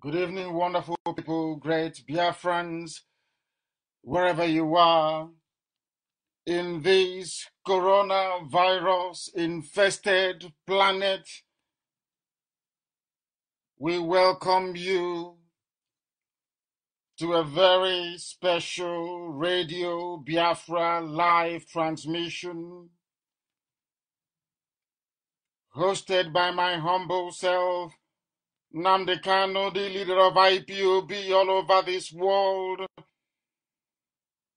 Good evening, wonderful people, great Biafrans, wherever you are in this coronavirus infested planet. We welcome you to a very special Radio Biafra live transmission hosted by my humble self, Nnamdi Kanu, the leader of IPOB all over this world,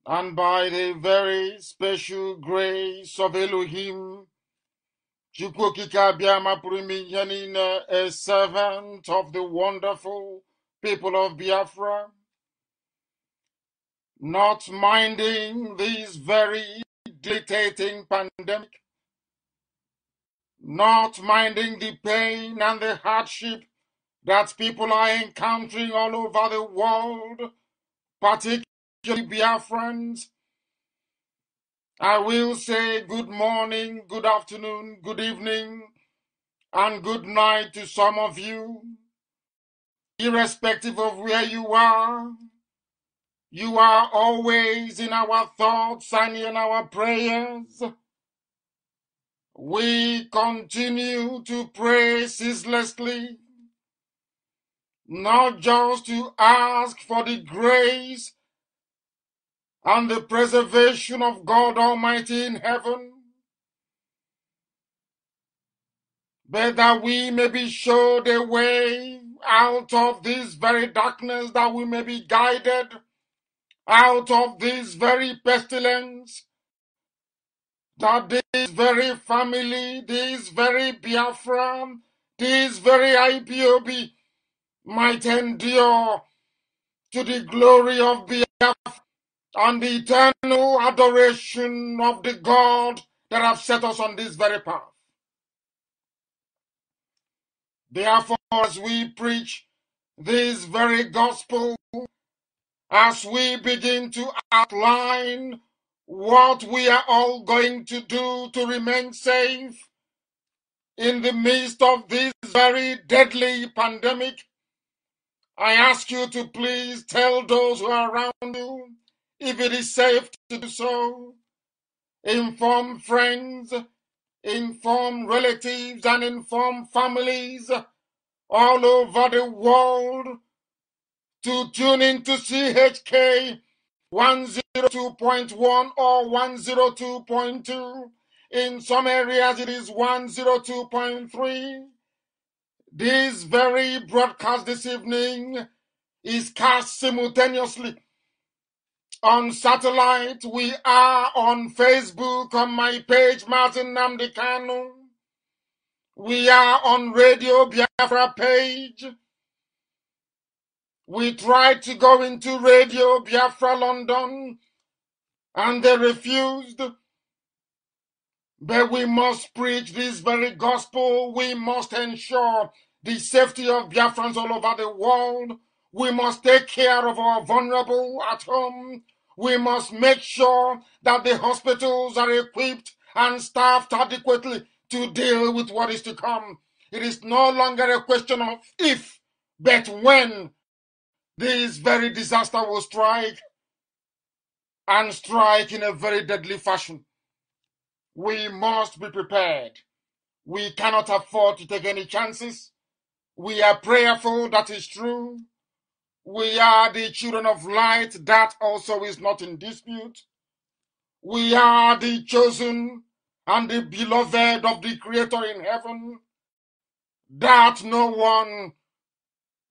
and by the very special grace of Elohim, Chukwu Okike ime a servant of the wonderful people of Biafra, not minding this very debilitating pandemic, not minding the pain and the hardship that people are encountering all over the world, particularly Biafrans. I will say good morning, good afternoon, good evening, and good night to some of you, irrespective of where you are. You are always in our thoughts and in our prayers. We continue to pray ceaselessly, not just to ask for the grace and the preservation of God Almighty in heaven, but that we may be showed a way out of this very darkness, that we may be guided out of this very pestilence, that this very family, this very Biafra, this very IPOB might endure to the glory of Biafra and the eternal adoration of the God that have set us on this very path. Therefore, as we preach this very gospel, as we begin to outline what we are all going to do to remain safe in the midst of this very deadly pandemic, I ask you to please tell those who are around you if it is safe to do so. Inform friends, inform relatives, and inform families all over the world to tune in to CHK 102.1 or 102.2. In some areas, it is 102.3. This very broadcast this evening is cast simultaneously on satellite. We are on Facebook on my page, Martin Nnamdi Kanu. We are on Radio Biafra page. We tried to go into Radio Biafra London and they refused. But we must preach this very gospel. We must ensure the safety of Biafrans all over the world. We must take care of our vulnerable at home. We must make sure that the hospitals are equipped and staffed adequately to deal with what is to come. It is no longer a question of if, but when this very disaster will strike and strike in a very deadly fashion. We must be prepared. We cannot afford to take any chances. We are prayerful, that is true. We are the children of light, that also is not in dispute. We are the chosen and the beloved of the Creator in heaven, that no one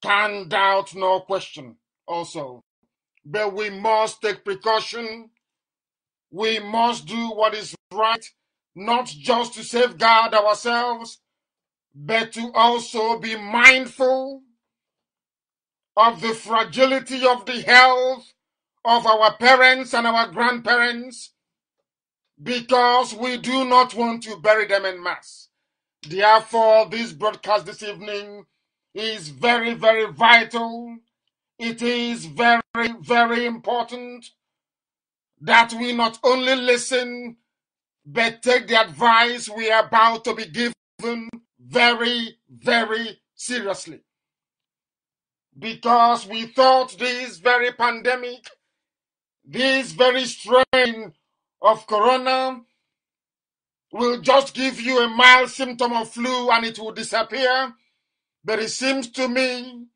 can doubt nor question also. But we must take precaution. We must do what is right, not just to safeguard ourselves, but to also be mindful of the fragility of the health of our parents and our grandparents because we do not want to bury them in mass. Therefore, this broadcast this evening is very, very vital. It is very, very important that we not only listen, but take the advice we are about to be given very, very seriously. because we thought this very pandemic, this very strain of corona will just give you a mild symptom of flu and it will disappear. But it seems to me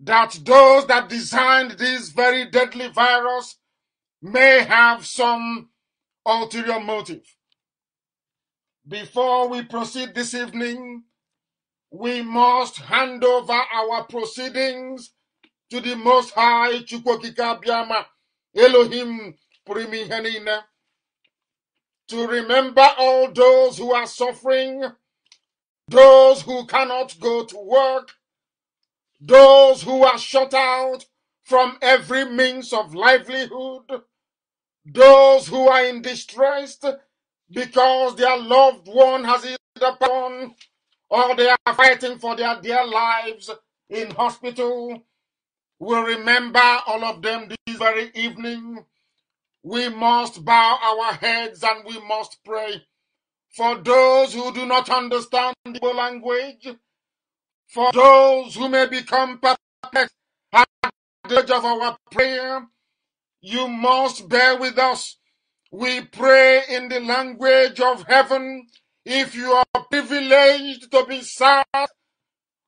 that those that designed this very deadly virus may have some ulterior motive. Before we proceed this evening, we must hand over our proceedings to the Most High Chukwu Okike Abiama, Elohim Primihenina, to remember all those who are suffering, those who cannot go to work, those who are shut out from every means of livelihood, those who are in distress because their loved one has either gone or they are fighting for their dear lives in hospital. We'll remember all of them this very evening. We must bow our heads and we must pray for those who do not understand the language, for those who may become perplexed at the edge of our prayer. You must bear with us. We pray in the language of heaven. If you are privileged to be sat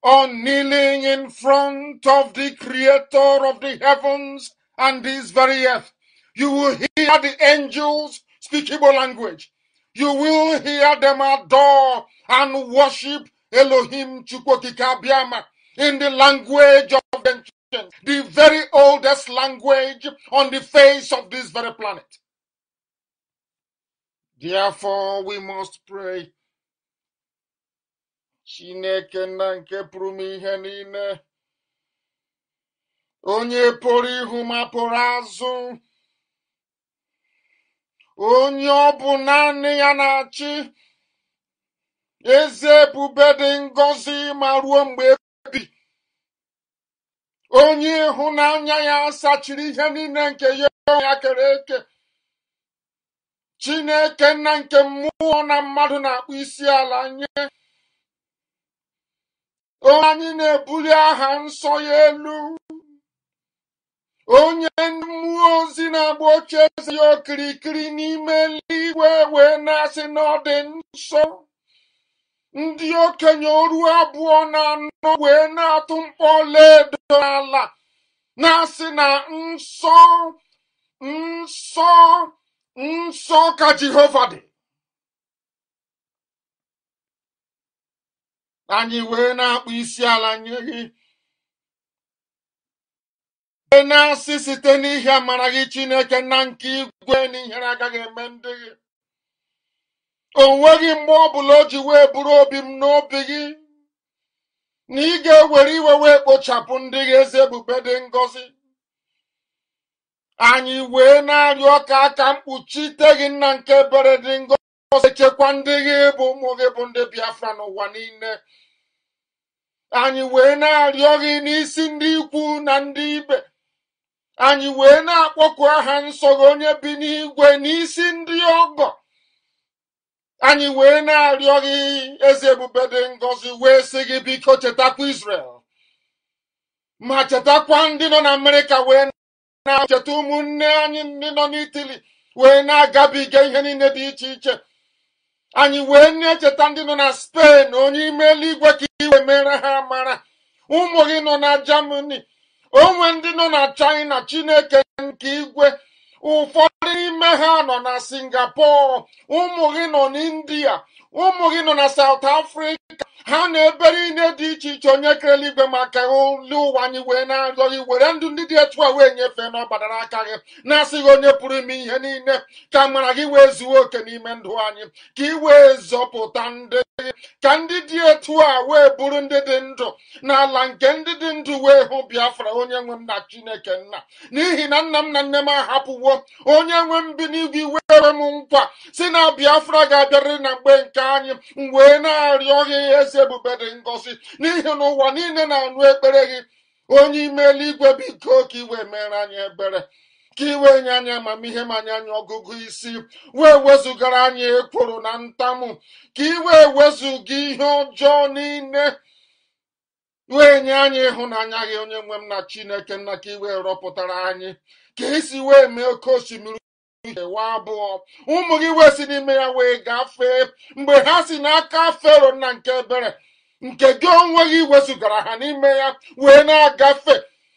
or kneeling in front of the creator of the heavens and this very earth, you will hear the angels speakable language. You will hear them adore and worship Elohim Chukwu Okike Abiama in the language of the the very oldest language on the face of this very planet. Therefore, we must pray. Onye pụrụ ihu ma pụrụ azụ, onye ọ bụ naanị ya na-achị, eze ebube dị ngọzi ma ruo mgbe onye ịhụnanya ya sachiri ihe niile nke ya onwe ya kere eke. Chineke nna nke mmụọ na mmadụ na-akpụ isi ala nye. Onye anyị na-ebuli aha nsọ ya elu. Onye mmụọ ozi na-agba oche eze ya okirikiri n'ime eluigwe wee na-asị na ọ dị nsọ. Ndị okenye oru abụọ na anọ wee na-atụ mkpọ ọlaedo n'ala na-asị na nsọ nsọ nsọ ka Jehova dị. Anyị wee na-akpụ isi ala nye gị. Wee na-asị site n'ihe amara gị Chineke na nke igwe na ihere agaghị eme ndị gị. O nweghị mgbe ọbụla o ji wee bụrụ obi m n'obi gị na ị ga-ewere iwe wee kpochapụ ndị gị eze ebube dị ngọzi. Anyị wee na-arịọ ka aka mkpuchite gị nna nke ebere dị ngọzi echekwa ndị gị bụ ụmụ gị bụ ndị Biafra n'ụwa niile. Anyị wee na-arịọ gị n'isi ndị ikwu na ndị ibe. Anyị wee na-akpọku aha nsọ gị onye bi n'igwe n'isi ndị ọgọ. Anyị wee na-arịọ gị eze ebube dị ngọzi wee sị gị biko chetakwa Israel. Ma chetakwa ndị nọ na Amerịka wee na-cheta ụmụnne anyị ndị nọ n'Itali wee na-agabiga ihe niile dị iche iche. Anyị wee na-echeta ndị nọ na Spen onye ime eluigwe ka iwe mere ha mara. Ụmụ gị nọ na Germany onwe ndị nọ na China Chineke nke igwe ụfọdụ n'ime ha nọ na Singapore ụmụ gị nọ n'India ụmụ gị nọ na South Africa. Ha na ebe niile dị iche iche onye kere eluigwe maka olu ụwa anyị wee na-arịọ gị were ndụ ndị dị etu a wee nyefee n'ọbara aka gị. Na-asịghị onye pụrụ ime ihe niile ka mara gị wee zuo oke n'ime ndụ anyị ka ị wee zọpụta ndị ka ndị dị etu a wee bụrụ ndị dị ndụ n'ala nke ndị dị ndụ wee hụ Biafra onye nwe m na Chineke nna. N'ihi na nna m na nne m ahapụwo onye nwe m bi n'igwe were m nkwa si na Biafra ga-abịarịrị na mgbe nke anyị m wee na-arịọ gị eze ebube dị ngọzi n'ihi na ụwa niile na-anụ ekpere gị. Onye ime eluigwe biko ka iwe mere anyị ebere ka iwe nye anyị amamihe ma nye anyị ọgụgụ isi. Wee wezugara anyị ekworo na ntamu ka iwe wezuga ihe ọjọọ niile. Wee nye anyị ịhụnanya gị onye nwe m na chineke nna ka iwe rọpụtara anyị ka esi wee mee oke osimiri. Ewa abụọ. Ụmụ gị wee si n'ime ya wee gafee. Mgbe ha si n'aka fero nna nke ebere nke gị onwe gị wezụgara ha n'ime ya wee na-agafe.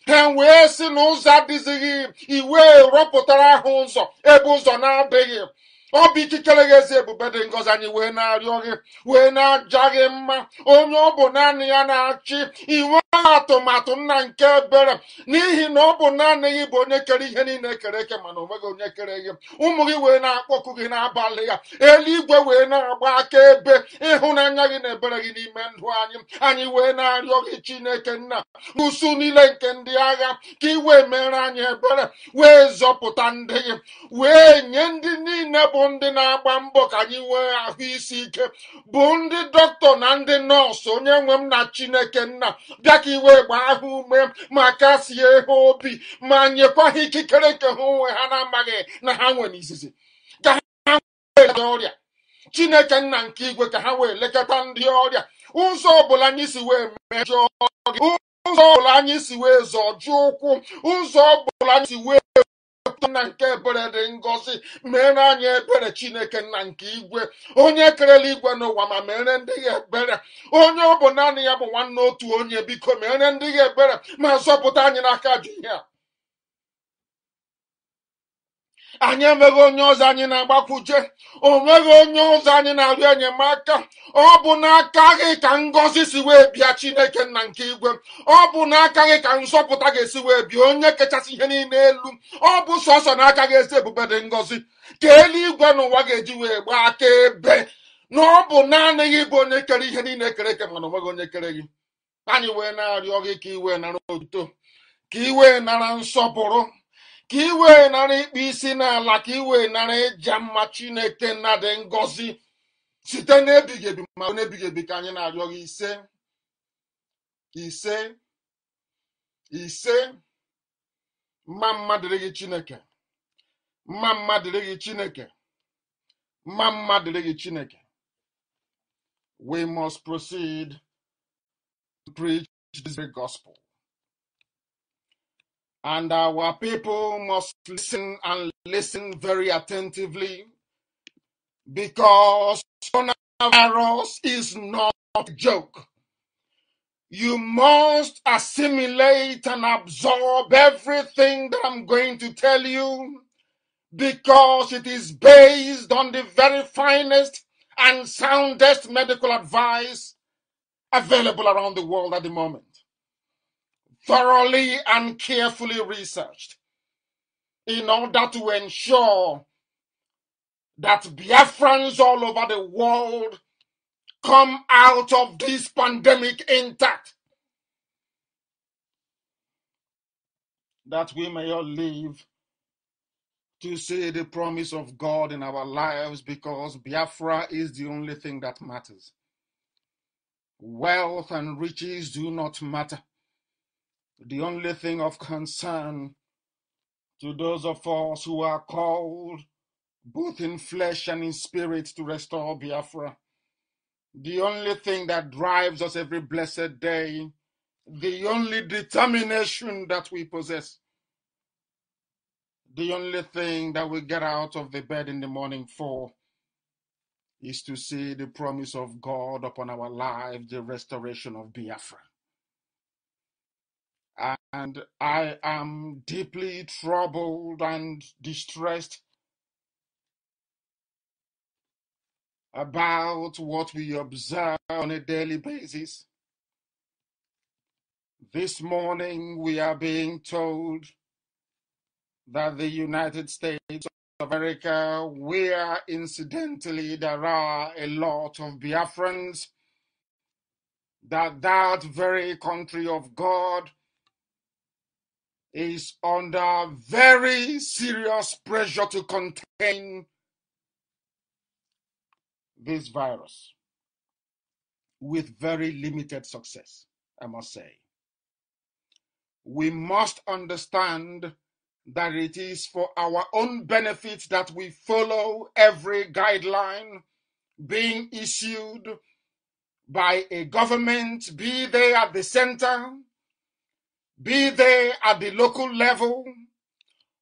Ha wee si n'ụzọ adịzighị iwe rọpụtara ha ụzọ ebe ụzọ na-adịghị. Ọ bụ ikikere gị ezi ebube dị ngọzi anyị wee na-arịọ gị wee na-aja gị mma. Onye ọ bụ naanị ya na-achị inwe atụmatụ nna nke ebere. N'ihi na ọ bụ naanị gị bụ onye kere ihe niile ekere eke mana o nweghị onye kere gị. Ụmụ gị wee na-akpọku gị n'abalị ya. Eluigwe wee na-agba aka ebe ịhụnanya gị na ebere gị n'ime ndụ anyị. Anyị wee na-arịọ gị chineke nna usu niile nke ndị agha ka ị wee mere anyị ebere. Wee zọpụta ndị gị. Wee nye ndị niile bụ ndị na-agba mbọ ka anyị nwee ahụ isi ike bụ ndị dọkịta na ndị nọọsụ onye nwe m na chineke nna bịa ka iwe gbaa ha ume ma kasie ha obi ma nyekwa ha ikikere nke ha onwe ha na-amaghị na ha nwere izizi. Ka ha ọrịa. Chineke nna nke igwe ka ha wee lekọta ndị ọrịa. Ụzọ ọbụla anyị si wee mejọọ ụzọ ọbụla anyị si wee zọjụ ụkwụ ụzọ ọbụla anyị si wee nna nke ebere dị ngọzi mere anyị ebere chineke nna nke igwe. Onye kerela igwe n'ụwa ma mere ndị ya ebere. Onye ọ bụ naanị ya bụ nwanne otu onye biko mere ndị ya ebere ma zọpụta anyị n'aka ajọ ihe a anyị enweghị onye ọzọ anyị na-agbakwuje. O nweghị onye ọzọ anyị na-arịọ enyemaka. Ọ bụ n'aka gị ka ngọzi si wee bịa chineke nna nke igwe. Ọ bụ n'aka gị ka nzọpụta ga-esi wee bịa onye kachasị ihe niile elu. Ọ bụ sọsọ n'aka gị esi ebube dị ngọzi. Ka eluigwe n'ụwa ga-eji wee gbaa aka ebe. Na ọ bụ naanị gị bụ onye kere ihe niile kere eke mana o nweghị onye kere gị. Anyị wee na-arịọ gị ka iwee nara otuto ka iwee nara nsọpụrụ. Ka i wee nara ikpe isi n'ala ka i wee nara ịja mma chineke nna dị ngọzi site n'ebighị ebi ma n'ebighị ebi ka anyị na-arịọ gị ise ise ise. Mma mma gị chineke. Mma mma gị chineke. Mma mma gị chineke. We must proceed to preach this gospel. And our people must listen and listen very attentively because coronavirus is not a joke. You must assimilate and absorb everything that I'm going to tell you because it is based on the very finest and soundest medical advice available around the world at the moment thoroughly and carefully researched in order to ensure that Biafrans all over the world come out of this pandemic intact. That we may all live to see the promise of God in our lives because Biafra is the only thing that matters. Wealth and riches do not matter. The only thing of concern to those of us who are called both in flesh and in spirit to restore Biafra. The only thing that drives us every blessed day, the only determination that we possess, the only thing that we get out of the bed in the morning for is to see the promise of God upon our lives, the restoration of Biafra. And I am deeply troubled and distressed about what we observe on a daily basis. This morning, we are being told that the United States of America, where incidentally there are a lot of Biafrans, that that very country of God is under very serious pressure to contain this virus with very limited success, I must say. We must understand that it is for our own benefit that we follow every guideline being issued by a government, be they at the center, be they at the local level,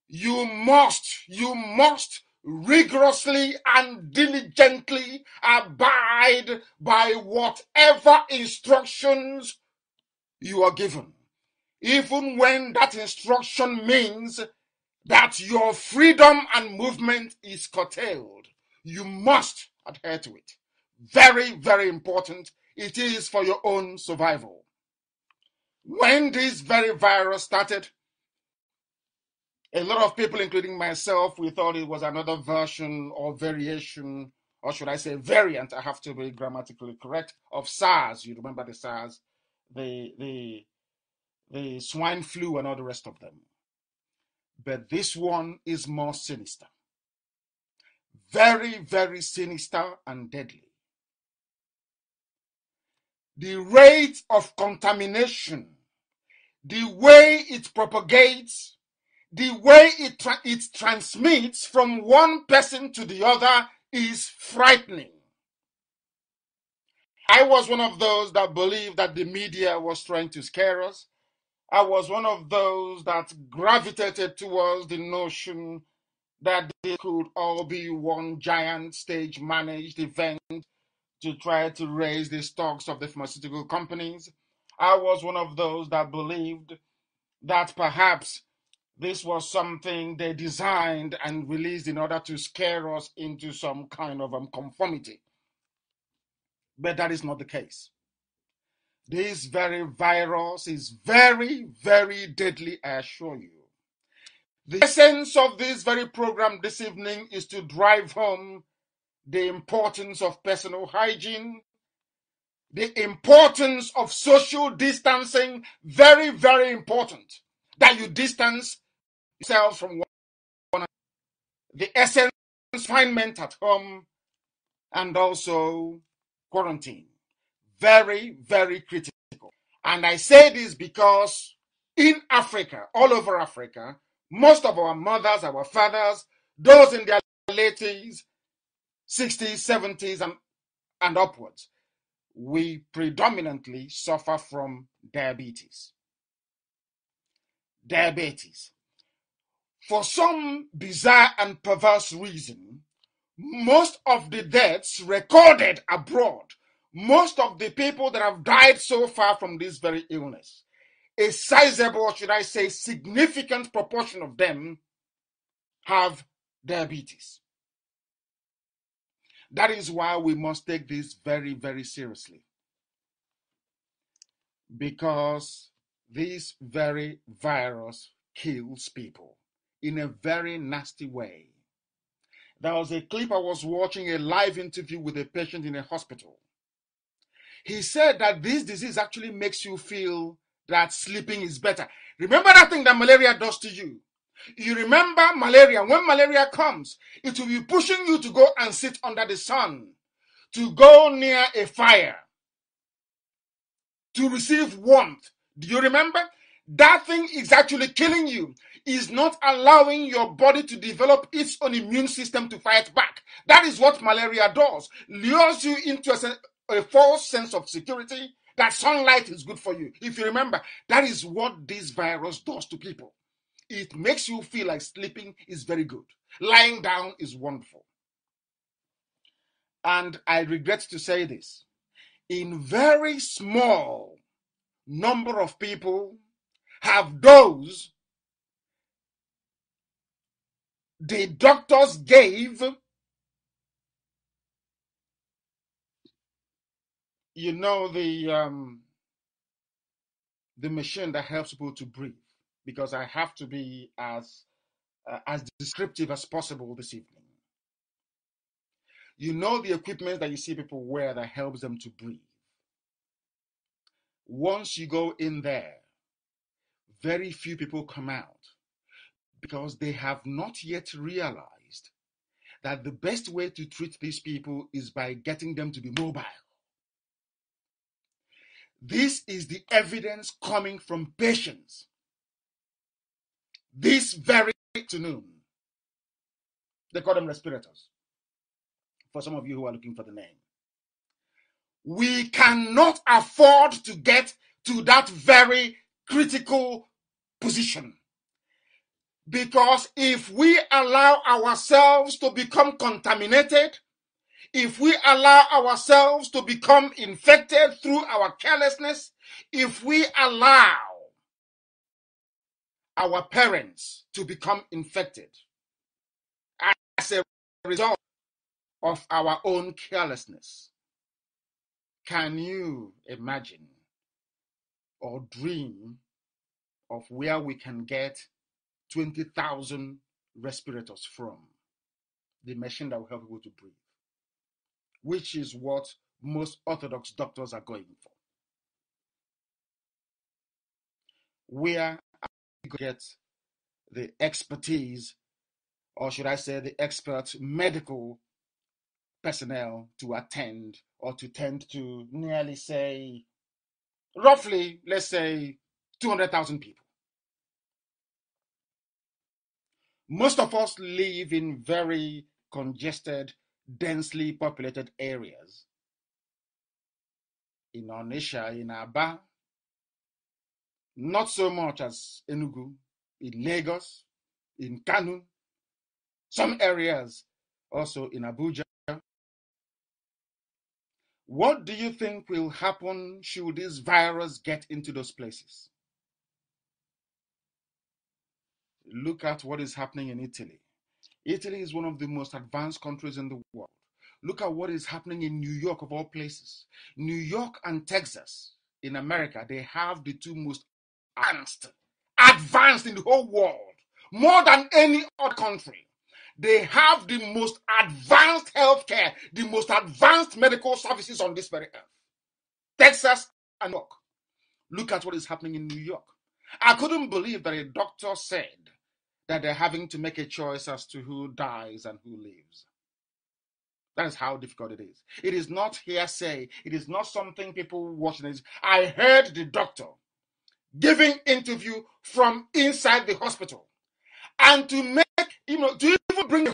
you must, you must rigorously and diligently abide by whatever instructions you are given. Even when that instruction means that your freedom and movement is curtailed, you must adhere to it. Very, very important. It is for your own survival. When this very virus started, a lot of people, including myself, we thought it was another version or variation, or should I say variant, I have to be grammatically correct, of SARS. You remember the SARS, the, the, the swine flu and all the rest of them. But this one is more sinister. Very, very sinister and deadly. The rate of contamination, the way it propagates, the way it, tra- it transmits from one person to the other is frightening. I was one of those that believed that the media was trying to scare us. I was one of those that gravitated towards the notion that this could all be one giant stage managed event to try to raise the stocks of the pharmaceutical companies. I was one of those that believed that perhaps this was something they designed and released in order to scare us into some kind of um, conformity. But that is not the case. This very virus is very, very deadly, I assure you. The essence of this very program this evening is to drive home the importance of personal hygiene, the importance of social distancing, very, very important that you distance yourselves from one another. The essence of confinement at home and also quarantine. Very, very critical. And I say this because in Africa, all over Africa, most of our mothers, our fathers, those in their late 60s, 70s, and, and upwards, we predominantly suffer from diabetes. Diabetes. For some bizarre and perverse reason, most of the deaths recorded abroad, most of the people that have died so far from this very illness, a sizable, should I say, significant proportion of them have diabetes. That is why we must take this very, very seriously. Because this very virus kills people in a very nasty way. There was a clip I was watching, a live interview with a patient in a hospital. He said that this disease actually makes you feel that sleeping is better. Remember that thing that malaria does to you? You remember malaria. When malaria comes, it will be pushing you to go and sit under the sun, to go near a fire, to receive warmth. Do you remember? That thing is actually killing you, is not allowing your body to develop its own immune system to fight back. That is what malaria does. Lures you into a, a false sense of security that sunlight is good for you. If you remember, that is what this virus does to people. It makes you feel like sleeping is very good. Lying down is wonderful. And I regret to say this. In very small number of people have those the doctors gave you know the um, the machine that helps people to breathe because I have to be as uh, as descriptive as possible this evening. You know the equipment that you see people wear that helps them to breathe. Once you go in there, very few people come out because they have not yet realized that the best way to treat these people is by getting them to be mobile. This is the evidence coming from patients. This very afternoon, they call them respirators. For some of you who are looking for the name, we cannot afford to get to that very critical position. Because if we allow ourselves to become contaminated, if we allow ourselves to become infected through our carelessness, if we allow our parents to become infected as a result of our own carelessness, can you imagine or dream of where we can get 20,000 respirators from? The machine that will help people to breathe, which is what most Orthodox doctors are going for. Where we get the expertise, or should I say, the expert medical personnel to attend or to tend to nearly say, roughly, let's say, 200,000 people. Most of us live in very congested, densely populated areas. In Onitsha, in Aba, not so much as Enugu, in Lagos, in Kano, some areas also in Abuja. What do you think will happen should this virus get into those places? Look at what is happening in Italy. Italy is one of the most advanced countries in the world. Look at what is happening in New York, of all places. New York and Texas in America, they have the two most advanced, advanced in the whole world, more than any other country. They have the most advanced healthcare, the most advanced medical services on this very earth. Texas and New York. Look at what is happening in New York. I couldn't believe that a doctor said that they're having to make a choice as to who dies and who lives. That is how difficult it is. It is not hearsay. It is not something people watching. I heard the doctor giving interview from inside the hospital. And to make, you know, to even bring the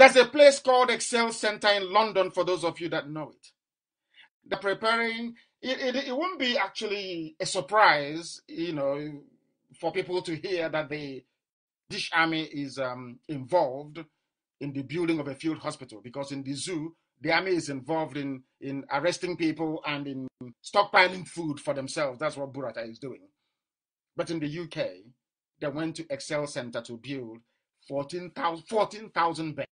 there's a place called Excel Center in London for those of you that know it. They're preparing, it, it, it won't be actually a surprise, you know, for people to hear that the British Army is um, involved in the building of a field hospital because in the zoo, the army is involved in, in arresting people and in stockpiling food for themselves. That's what Burata is doing. But in the UK, they went to Excel Center to build 14,000 14, beds.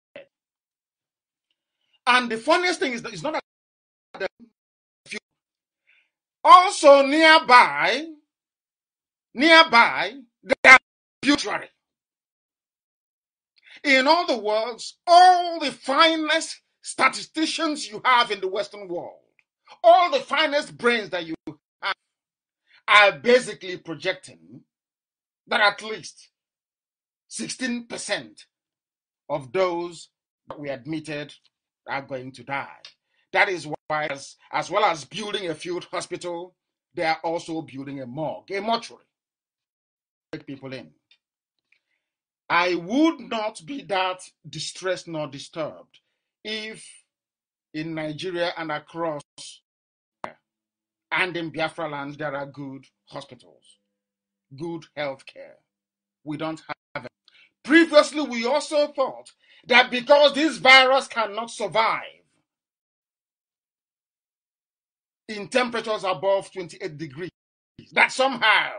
And the funniest thing is that it's not that also nearby, nearby, they are beautiful. In other words, all the finest statisticians you have in the Western world, all the finest brains that you have, are basically projecting that at least 16% of those that we admitted are going to die. That is why, as, as well as building a field hospital, they are also building a morgue, a mortuary. Take people in. I would not be that distressed nor disturbed if in Nigeria and across and in Biafra land there are good hospitals, good health care. We don't have it. Previously, we also thought that because this virus cannot survive in temperatures above 28 degrees, that somehow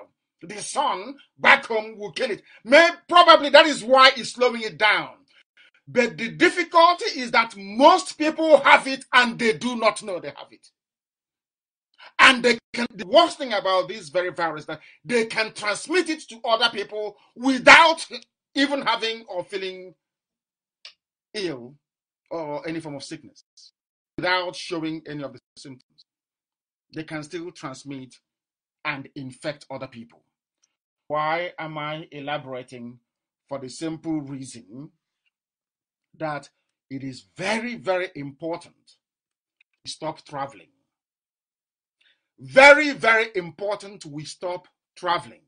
the sun back home will kill it. May, probably that is why it's slowing it down. But the difficulty is that most people have it and they do not know they have it. And they can, the worst thing about this very virus that they can transmit it to other people without even having or feeling ill or any form of sickness, without showing any of the symptoms. They can still transmit and infect other people. Why am I elaborating? For the simple reason that it is very, very important we stop traveling. Very, very important we stop traveling.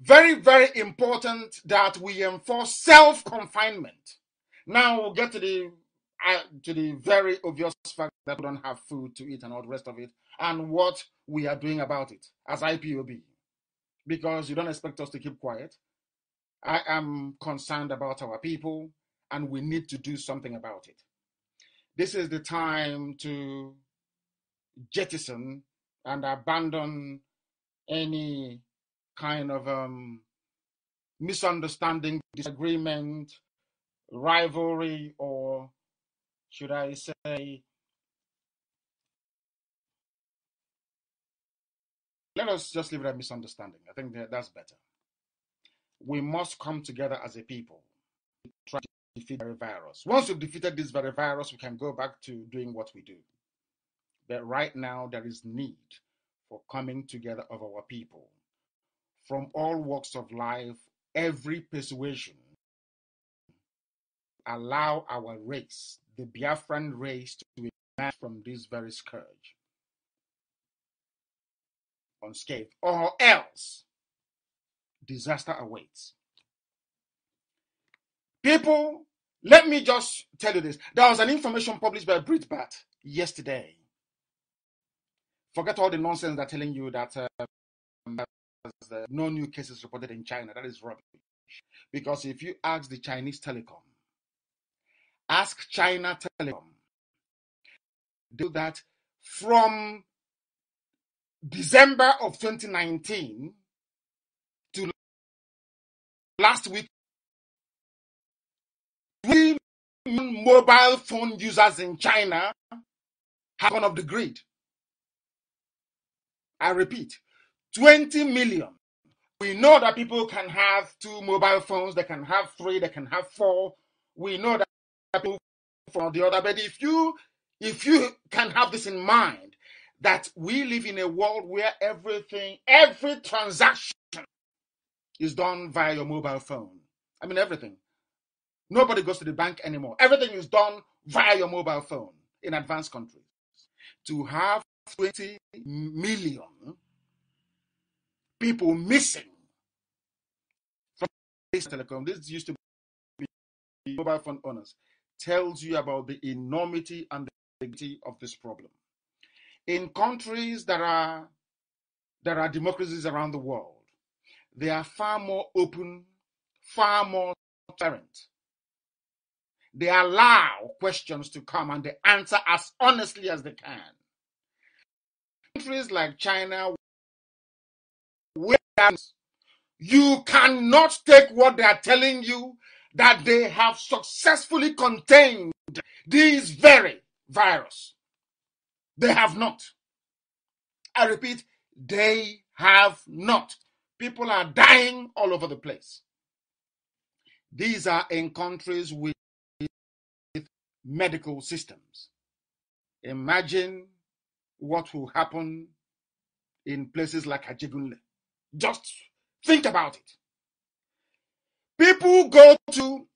Very, very important that we enforce self confinement. Now we'll get to the uh, to the very obvious fact that we don't have food to eat and all the rest of it, and what we are doing about it as IPOB. Because you don't expect us to keep quiet. I am concerned about our people, and we need to do something about it. This is the time to jettison and abandon any kind of um, misunderstanding, disagreement, rivalry, or should I say, let us just leave it at misunderstanding. I think that that's better. We must come together as a people try defeat the virus. Once we've defeated this very virus, we can go back to doing what we do. But right now, there is need for coming together of our people from all walks of life, every persuasion, allow our race, the Biafran race, to emerge from this very scourge unscathed, or else disaster awaits. People, let me just tell you this. There was an information published by Breitbart yesterday. Forget all the nonsense they're telling you that um, no new cases reported in China. That is rubbish. Because if you ask the Chinese telecom, ask China Telecom, do that from December of 2019 to last week, three mobile phone users in China have gone off the grid. I repeat, 20 million. We know that people can have two mobile phones, they can have three, they can have four. We know that people from the other, but if you if you can have this in mind, that we live in a world where everything, every transaction is done via your mobile phone. I mean everything. Nobody goes to the bank anymore. Everything is done via your mobile phone in advanced countries. To have 20 million people missing from this telecom. This used to be mobile phone owners. Tells you about the enormity and the dignity of this problem. In countries that are there are democracies around the world, they are far more open, far more transparent. They allow questions to come and they answer as honestly as they can. Countries like China, where you cannot take what they are telling you that they have successfully contained this very virus. They have not. I repeat, they have not. People are dying all over the place. These are in countries with medical systems. Imagine what will happen in places like Ajegunle. Just think about it. People go to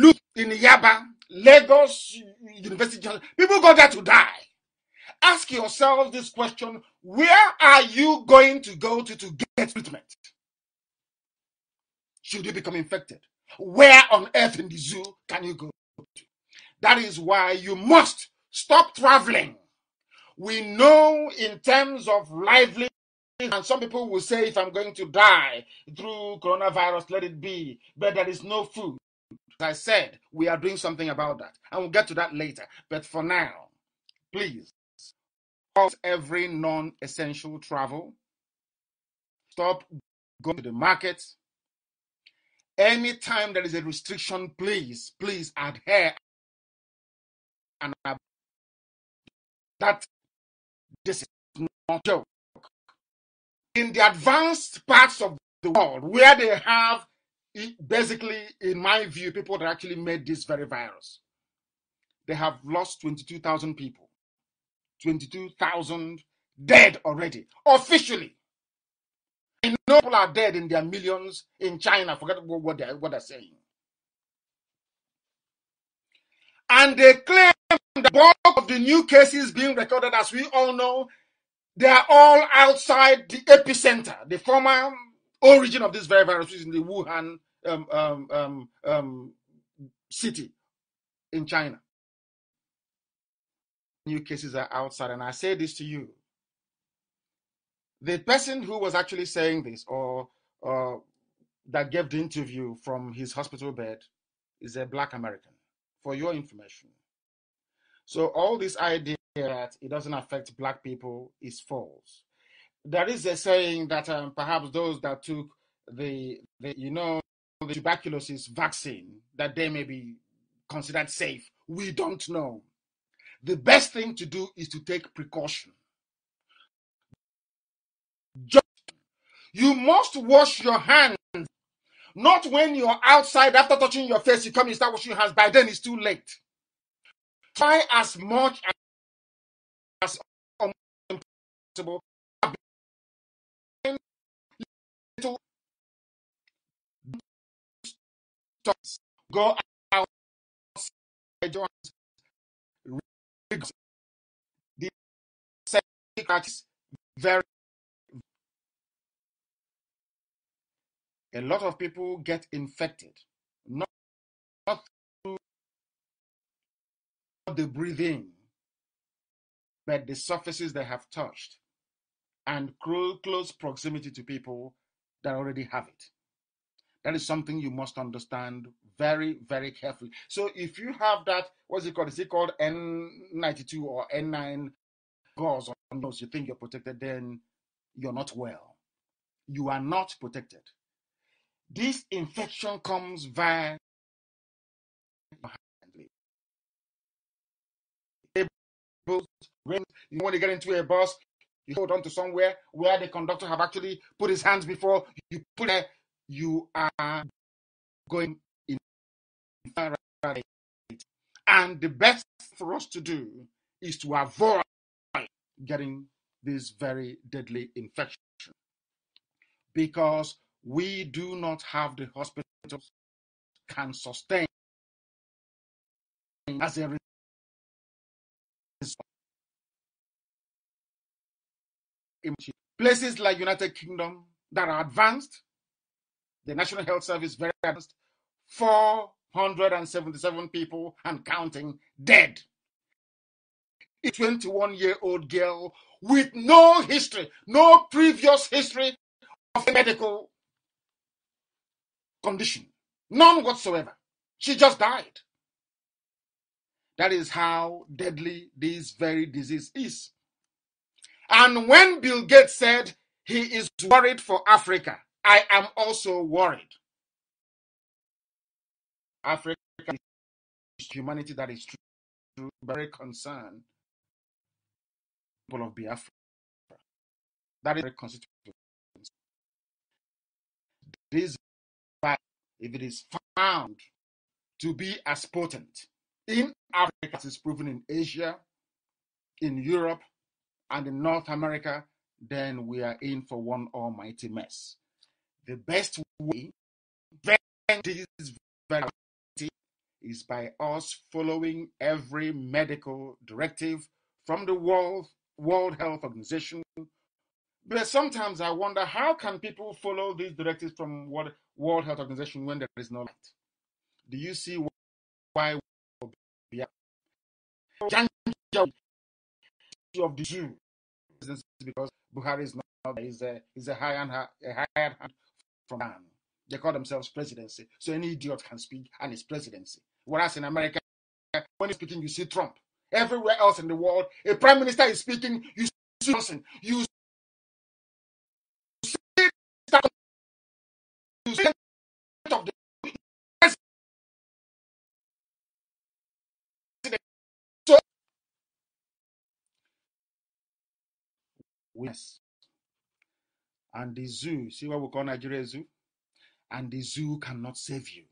look in Yaba, Lagos University. People go there to die. Ask yourself this question where are you going to go to to get treatment? Should you become infected? Where on earth in the zoo can you go to? That is why you must stop traveling. We know in terms of livelihood and some people will say, if I'm going to die through coronavirus, let it be. But there is no food. As I said, we are doing something about that. And we'll get to that later. But for now, please, pause every non essential travel. Stop going to the market. Anytime there is a restriction, please, please adhere. And that this is not joke in the advanced parts of the world where they have basically, in my view, people that actually made this very virus, they have lost 22,000 people. 22,000 dead already, officially. I know people are dead in their millions in China. Forget what they're, what they're saying. And they claim the bulk of the new cases being recorded, as we all know, they are all outside the epicenter, the former origin of this very virus, which is in the Wuhan um, um, um, um, city in China. new cases are outside, and I say this to you. The person who was actually saying this or uh, that gave the interview from his hospital bed is a black American, for your information. So all this idea that it doesn't affect black people is false. There is a saying that um, perhaps those that took the, the you know the tuberculosis vaccine that they may be considered safe. We don't know. The best thing to do is to take precaution. Just, you must wash your hands. Not when you're outside after touching your face, you come and start washing your hands. By then, it's too late. Try as much as possible. Go outside. The very a lot of people get infected, not, through the breathing, but the surfaces they have touched and close proximity to people that already have it. That is something you must understand very, very carefully. So if you have that, what's it called? Is it called N92 or N9 gauze on nose? You think you're protected, then you're not well. You are not protected. This infection comes via When you want to get into a bus, you hold on to somewhere where the conductor have actually put his hands before you put it, you are going in and the best for us to do is to avoid getting this very deadly infection. Because we do not have the hospitals can sustain as a places like United Kingdom that are advanced, the National Health Service very advanced, 477 people and counting dead. A 21 year old girl with no history, no previous history of medical condition. None whatsoever. She just died. That is how deadly this very disease is. And when Bill Gates said he is worried for Africa, I am also worried. Africa is humanity that is true, very concerned. People of Biafra. That is very constituent. This if it is found to be as potent in Africa as is proven in Asia, in Europe, and in North America, then we are in for one almighty mess. The best way to prevent this is by us following every medical directive from the World, World Health Organization. But sometimes I wonder how can people follow these directives from World, World Health Organization when there is no light? Do you see why we are of the Jew because Buhari is not is a is a high hand a hired hand from man. They call themselves presidency, so any idiot can speak and it's presidency. Whereas in America, when he's speaking, you see Trump. Everywhere else in the world, a prime minister is speaking, you see Johnson. You see, you see of the And the zoo, see what we call Nigeria zoo? And the zoo cannot save you.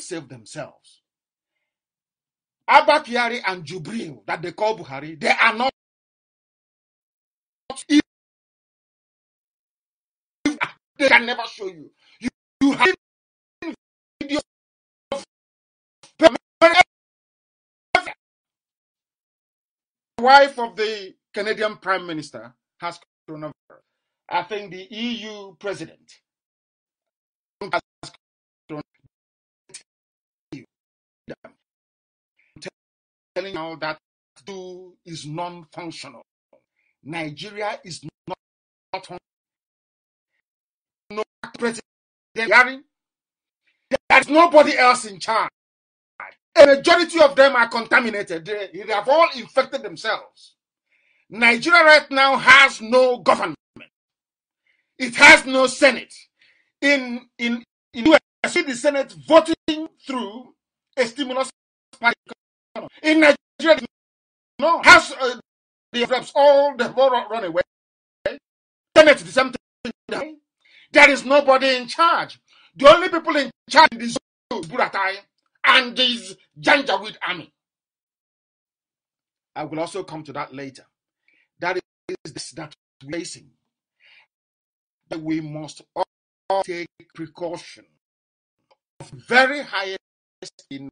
Save themselves. Abba Kyari and Jubril, that they call Buhari, they are not. They can never show you. You, you have videos of wife of the Canadian Prime Minister has coronavirus. I think the EU president has coronavirus. Telling now that do is non-functional. Nigeria is not, not no president. There's nobody else in charge. A majority of them are contaminated. They, they have all infected themselves. Nigeria right now has no government. It has no Senate. In in in US, I see the Senate voting through a stimulus package. In Nigeria, no has uh, the reps all the run away. Senate the same thing. There is nobody in charge. The only people in charge is Buratai and this Janjaweed army. I will also come to that later. Is this that we're facing. That we must all take precaution of very highest in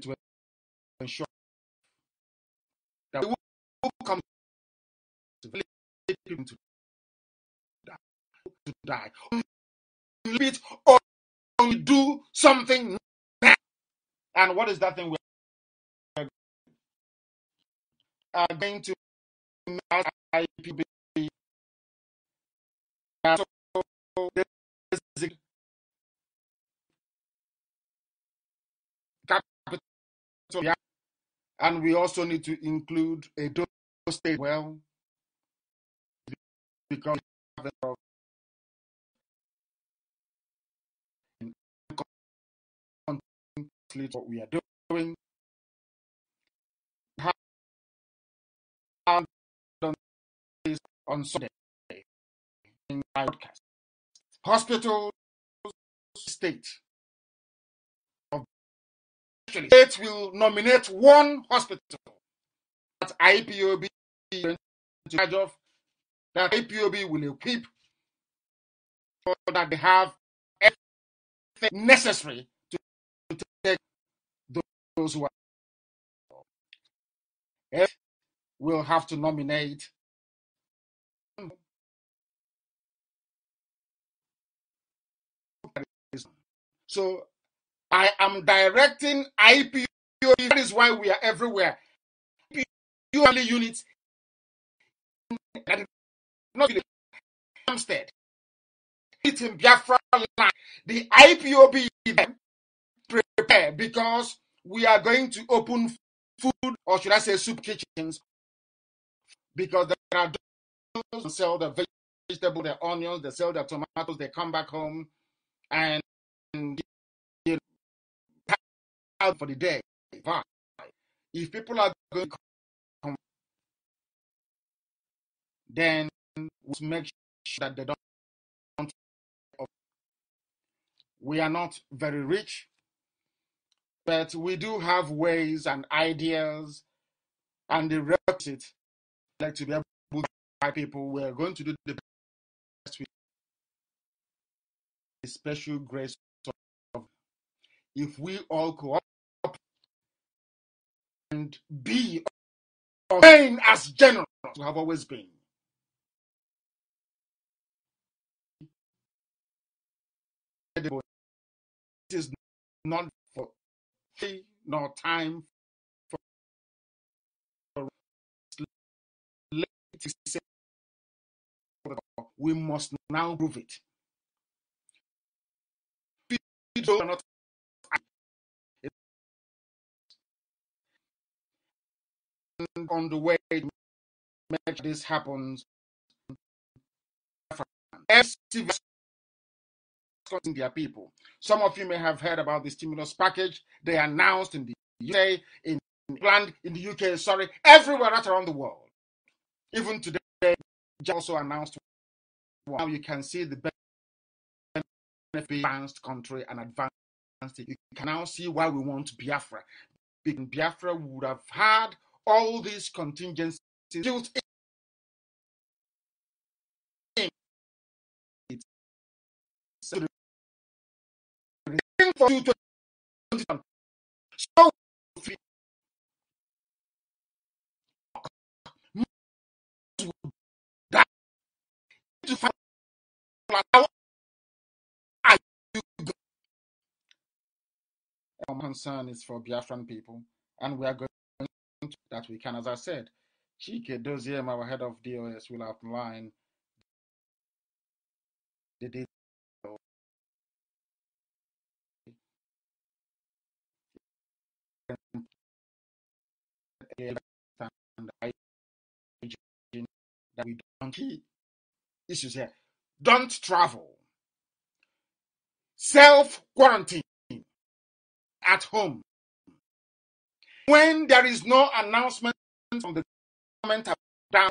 to ensure that we will come to people to die, to die. Or we do something. And what is that thing we're uh, going to IPB? And we also need to include a state well because what we are doing. On Sunday in broadcast. Hospital state. State will nominate one hospital that IPOB in charge of that IPOB will equip so that they have everything necessary to take those who are. Will have to nominate so I am directing IPOB. That is why we are everywhere. IPOB units not in Hampstead. It's in Biafra. The IPOB prepare because we are going to open food, or should I say soup kitchens, because there are those who sell the vegetables, the onions, they sell the tomatoes, they come back home and you know, out for the day. If people are going to then we make sure that they don't. We are not very rich but we do have ways and ideas and the requisite like to be able to buy people. We're going to do the best with a special grace if we all cooperate and be remain as generous as we have always been. It is not nor time for we must now prove it. People Not on the way to make this happens their people. Some of you may have heard about the stimulus package they announced in the UK, in England, in the UK, sorry, everywhere right around the world. Even today, also announced now you can see the advanced country and advanced. You can now see why we want Biafra. Biafra would have had all these contingencies built in. Our concern is for Biafran people, and we are going that we can, as I said, Chika Edoziem, our head of DOS, will outline the details. that we don't key issues here. Don't travel. Self quarantine at home. When there is no announcement from the government down,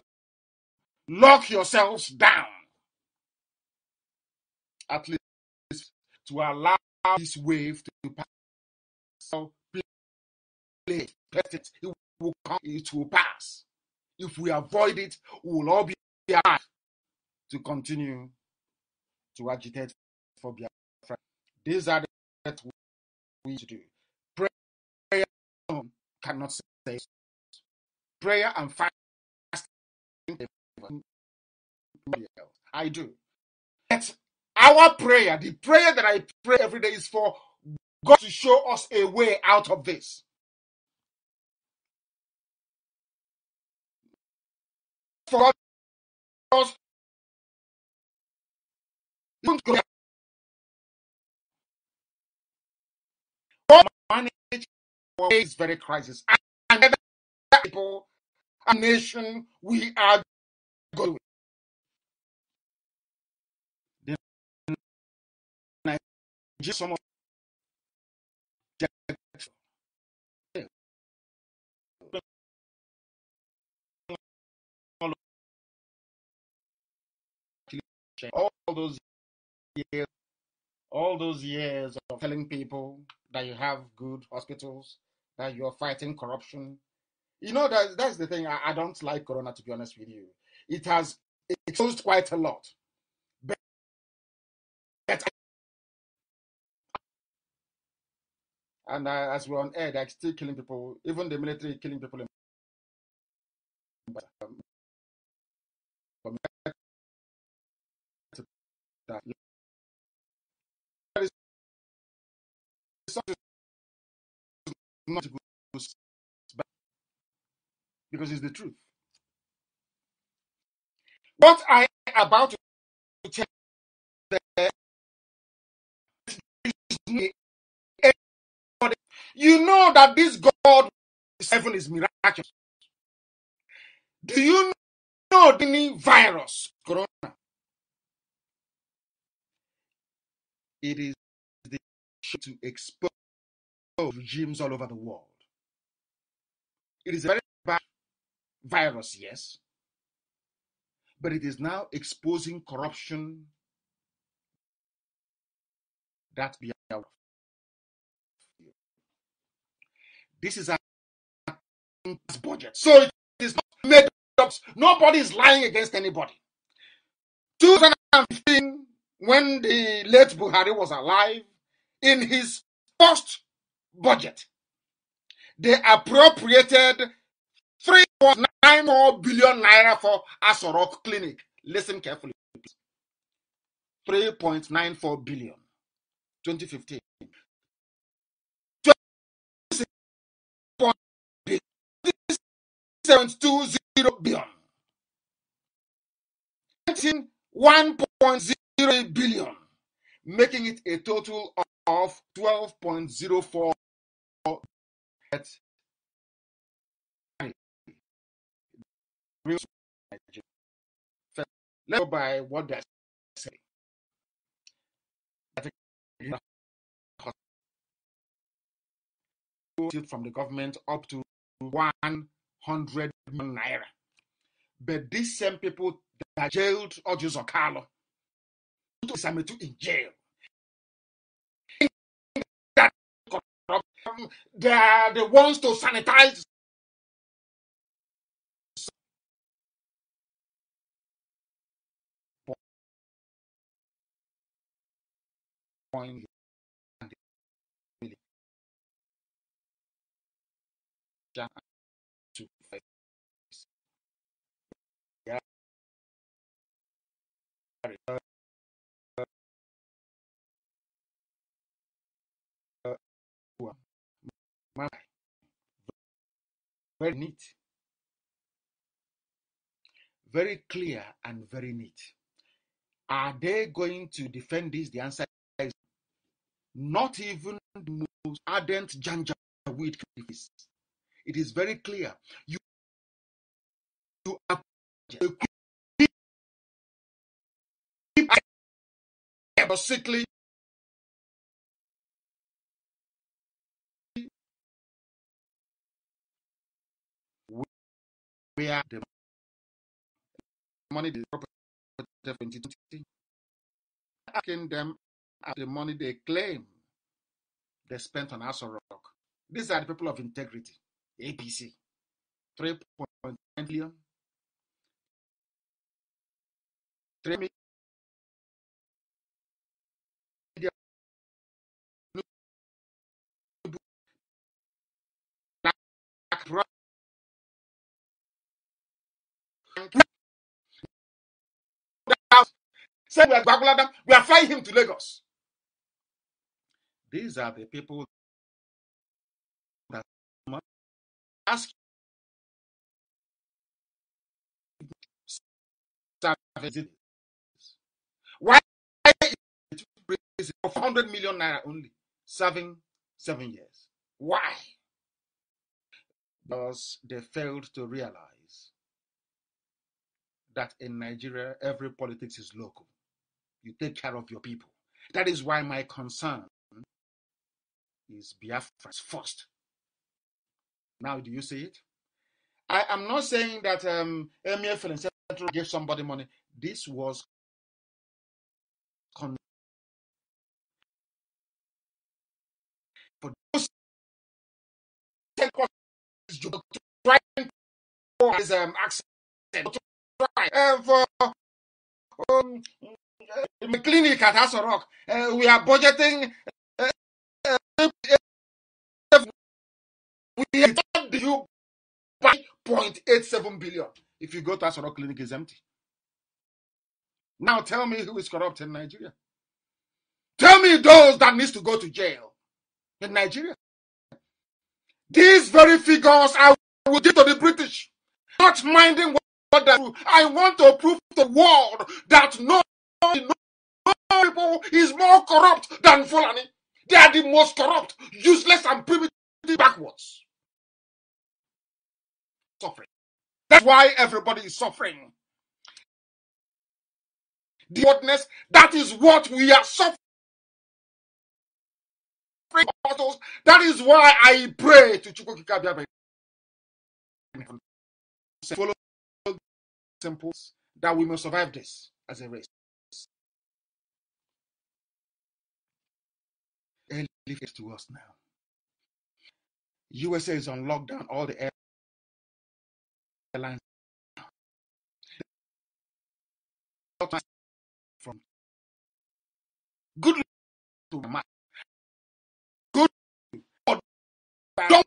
lock yourselves down. At least to allow this wave to pass. So it will come, it will pass. If we avoid it, we will all be alive to continue to agitate for Biafra. These are the things we need to do. Cannot save. Prayer and fasting. I do. But our prayer, the prayer that I pray every day, is for God to show us a way out of this. For us manage this very crisis and people, a nation, we are going. Just some all those years, all those years of telling people that you have good hospitals, that you're fighting corruption. You know, that, that's the thing. I, I don't like Corona, to be honest with you. It has exposed quite a lot. But and uh, as we're on air, they're still killing people. Even the military killing people. In, um, not because it's the truth. What I am about to tell you you know that this God heaven is miraculous. Do you know any virus, corona? It is the to expose regimes all over the world. It is a very bad virus, yes, but it is now exposing corruption that be out. This is a budget, so it is not made up. Nobody is lying against anybody. 2015, when the late Buhari was alive, in his first budget, they appropriated 3.9 more billion naira for Aso Rock Clinic. Listen carefully, please. 3.94 billion. 2015. 720 billion. 1.0 billion, making it a total of 12.04 Let's go by what they're saying. From the government up to 100 million naira. But these same people that jailed Ojo Zokalo put Sametu in jail. That Um, they are the ones to sanitize. Yeah. Very neat, very clear, and very neat. Are they going to defend this? The answer is not even the most ardent Janjaweed. It is very clear. You, you are sickly where the money the property 2020 asking them the money they claim they spent on Aso Rock. These are the people of integrity. APC. 3.9 million. 3 million. Say we are we are flying him to Lagos. These are the people that ask why is it 400 million naira only serving seven years? Why? Because they failed to realize that in Nigeria, every politics is local. You take care of your people. That is why my concern is Biafra's first. Now, do you see it? I am not saying that um, Emir Central gave somebody money. This was con- for those trying to uh, for um, clinic at Aso Rock. Uh, we are budgeting uh, uh, we told you by 0.87 billion. If you go to Aso Rock Clinic, is empty. Now tell me who is corrupt in Nigeria. Tell me those that needs to go to jail in Nigeria. These very figures I will give to the British, not minding what. I want to prove to the world that no, no people is more corrupt than Fulani. They are the most corrupt, useless, and primitive backwards suffering. That's why everybody is suffering. The wordness, that is what we are suffering. That is why I pray to Chukwu Okike Follow simples that we must survive this as a race. Leave it to us now. USA is on lockdown. All the airlines from good to my good don't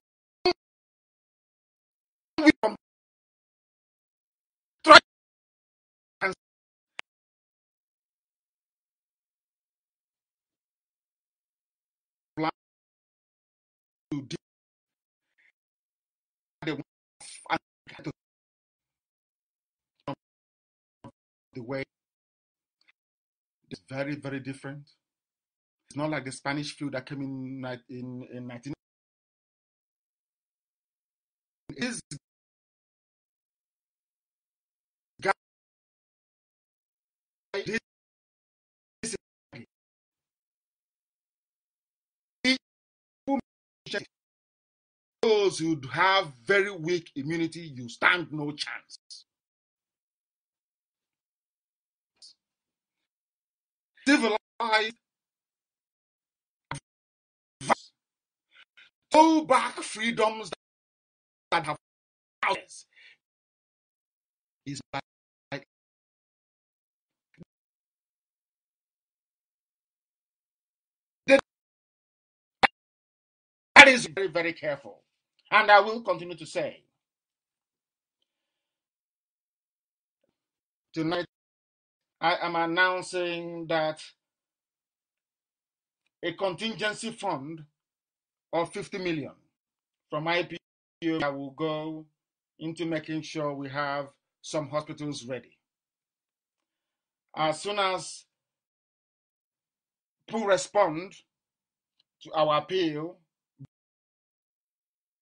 the way it's very, very different. It's not like the Spanish flu that came in in, in 19. Is those who have very weak immunity, you stand no chance. civilized go back freedoms that have thousands is that is very very careful and i will continue to say tonight I am announcing that a contingency fund of 50 million from IP will go into making sure we have some hospitals ready. As soon as people respond to our appeal,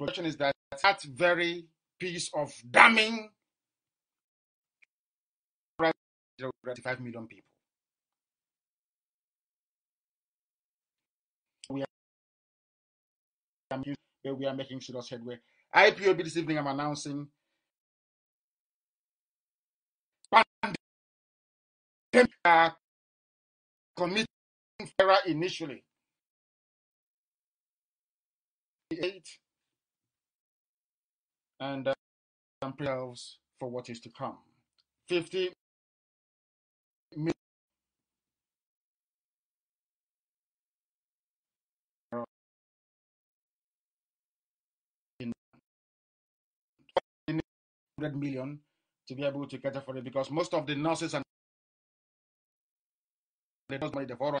position is that that very piece of damning 35 million people. We are, we are making serious headway. IPOB this evening, I'm announcing committing error initially. Eight and uh, themselves for what is to come. 50 million million to be able to cater for it because most of the nurses and the forum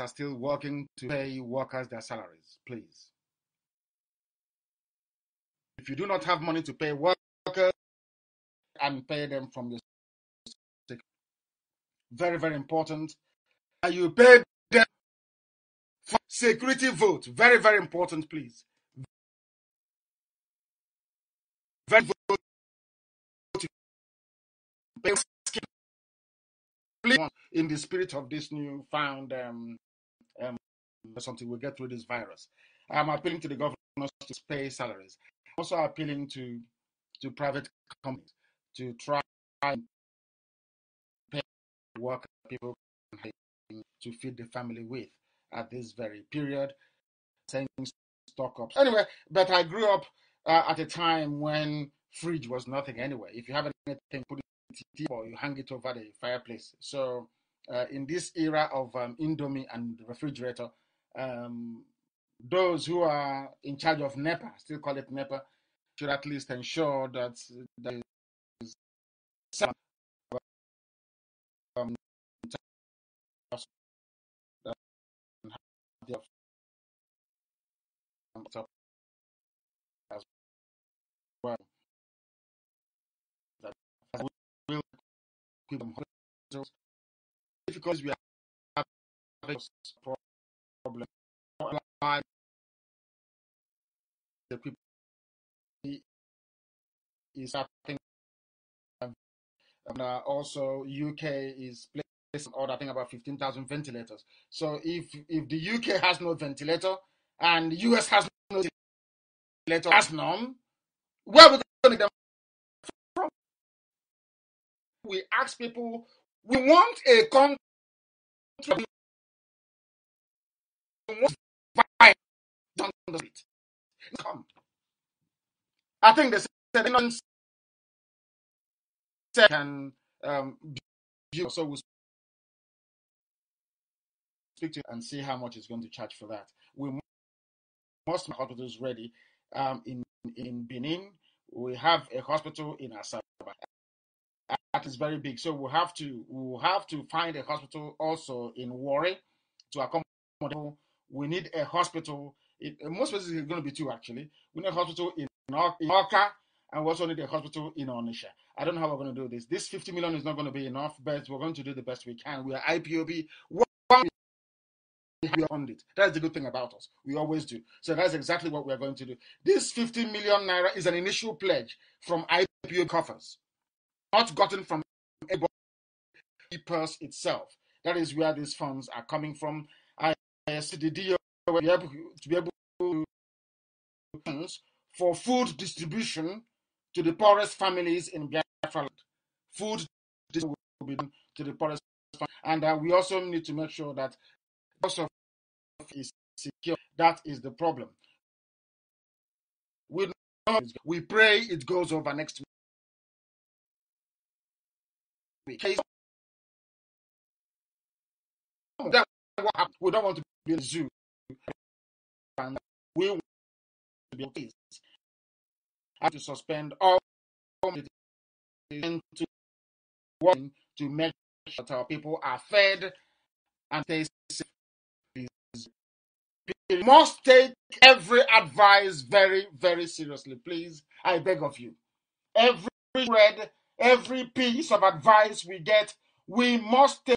are still working to pay workers their salaries, please. If you do not have money to pay workers and pay them from your security, very, very important. And you pay them for security vote. Very, very important, please. Very vote in the spirit of this new found um, um, something we'll get through this virus. I'm appealing to the governors to pay salaries. I'm Also appealing to to private companies to try and pay work people to feed the family with at this very period. Saying stock up. Anyway, but I grew up uh, at a time when fridge was nothing anyway. If you have anything, put it or you hang it over the fireplace. So uh, in this era of um, Indomie and refrigerator, um, those who are in charge of NEPA, still call it NEPA, should at least ensure that there is some um, as well. That will keep them because we have a problem. The people is happening, and uh, also UK is placing order. I think about fifteen thousand ventilators. So if if the UK has no ventilator and US has no ventilator, has none, where are we going to them from? We ask people. We want a country Come. I think they said can um, so we'll speak to and see how much it's going to charge for that. We must have hospitals ready. Um, in in Benin, we have a hospital in Asaba that is very big. So we'll have to we'll have to find a hospital also in Warri to accommodate. We need a hospital. In, most places it's going to be two actually. We need a hospital in Awka and we also need a hospital in Onitsha. I don't know how we're going to do this. This 50 million is not going to be enough, but we're going to do the best we can. We are IPOB. we fund it. That's the good thing about us. We always do. So that's exactly what we're going to do. This 50 million naira is an initial pledge from IPOB coffers, not gotten from a purse itself. That is where these funds are coming from. I see the DO to be able to be able to for food distribution to the poorest families in Biafra. Food distribution will be done to the poorest families. And uh, we also need to make sure that also is secure. That is the problem. We, we pray it goes over next week. We don't want to be in a zoo. And we want to be peace. Have to suspend all to to make sure that our people are fed and stay safe. We must take every advice very, very seriously, please. I beg of you. Every word, every piece of advice we get, we must take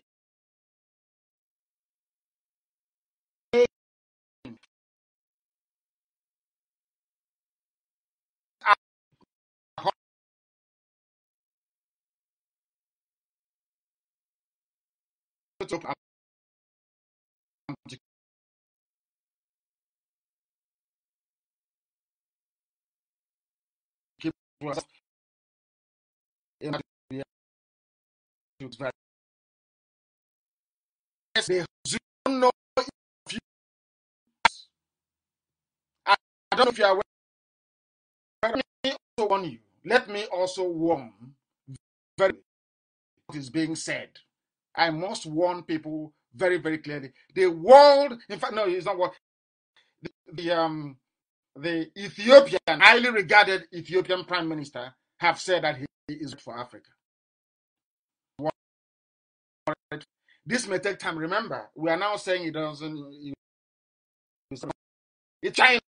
keep they don't know if you I don't know if you are aware. Let me also warn you. Let me also warn very what is being said. I must warn people very, very clearly. The world, in fact, no, it's not what the, the um the Ethiopian, highly regarded Ethiopian prime minister, have said that he is for Africa. This may take time. Remember, we are now saying it doesn't. It's China.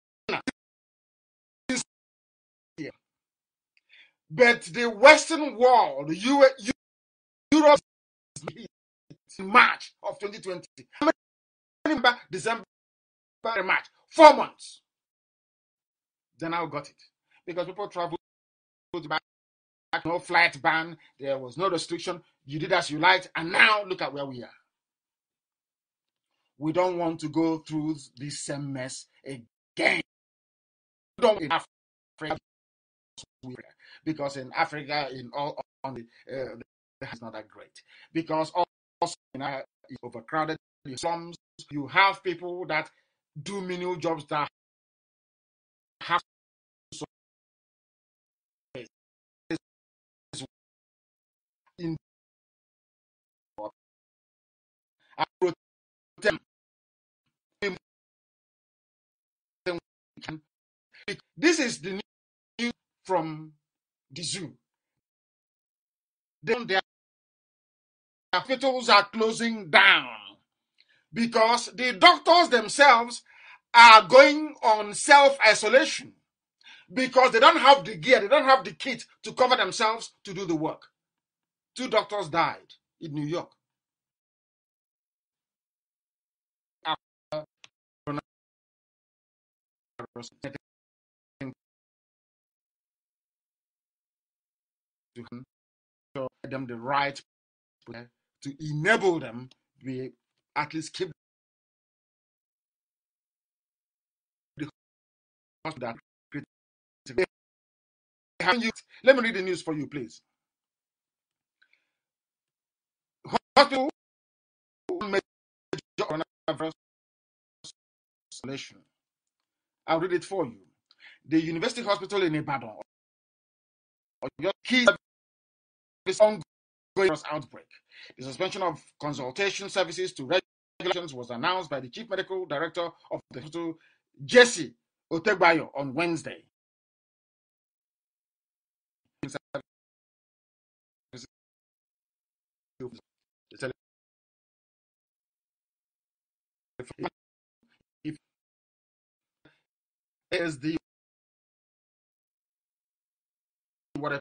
But the Western world, Europe, March of 2020. Remember December, March, four months. Then I got it because people traveled back, no flight ban, there was no restriction. You did as you liked, and now look at where we are. We don't want to go through this same mess again. We don't in Africa because in Africa, in all on the, uh, it's not that great because also in uh, overcrowded slums. You have people that do menial jobs that in this is the news from the zoo. Then their hospitals are closing down because the doctors themselves are going on self isolation because they don't have the gear, they don't have the kit to cover themselves to do the work. Two doctors died in New York. to them the right to enable them to at least keep the that let me read the news for you, please. Hospital I'll read it for you. The University Hospital in Ibadan, your key ongoing outbreak. The suspension of consultation services to regulations was announced by the chief medical director of the hospital, Jesse Otegbayo, on Wednesday. if the whatever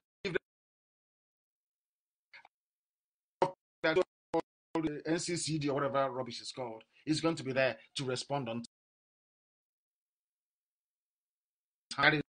that the NCCD or whatever rubbish is called is going to be there to respond on time.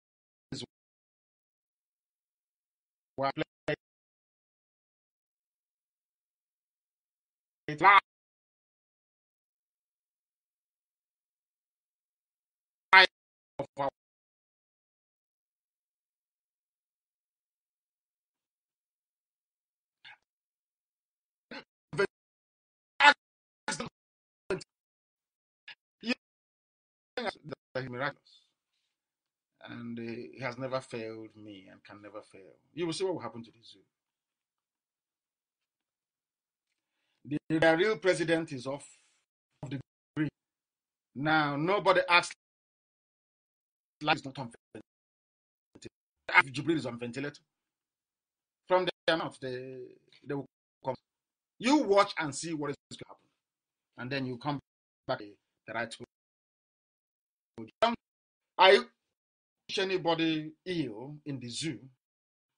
Miraculous. And uh, he has never failed me and can never fail. You will see what will happen to the zoo. The, the real president is off of the grid. Now, nobody asks like is not on ventilator. Jibril is on ventilator. From there out, they, they will come. You watch and see what is going to happen. And then you come back the right way. I wish anybody ill in the zoo.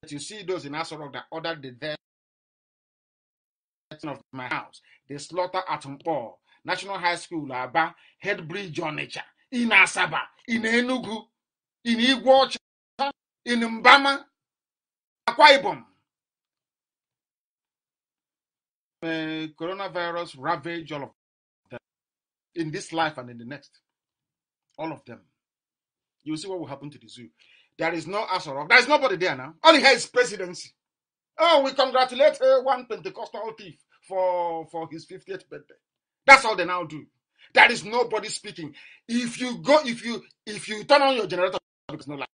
But you see those in Aso Rock that ordered the death of my house. They slaughter at Mpo, National High School, Aba, Head Bridge, Onitsha, in Asaba, in Enugu, in Igwocha, in Mbama, Akwa Ibom. Uh, coronavirus ravage all of them in this life and in the next. All of them. You see what will happen to the zoo. There is no Aso Rock. There is nobody there now. All he has is presidency. Oh, we congratulate uh, one Pentecostal thief for, for his 50th birthday. That's all they now do. There is nobody speaking. If you go, if you if you turn on your generator, not like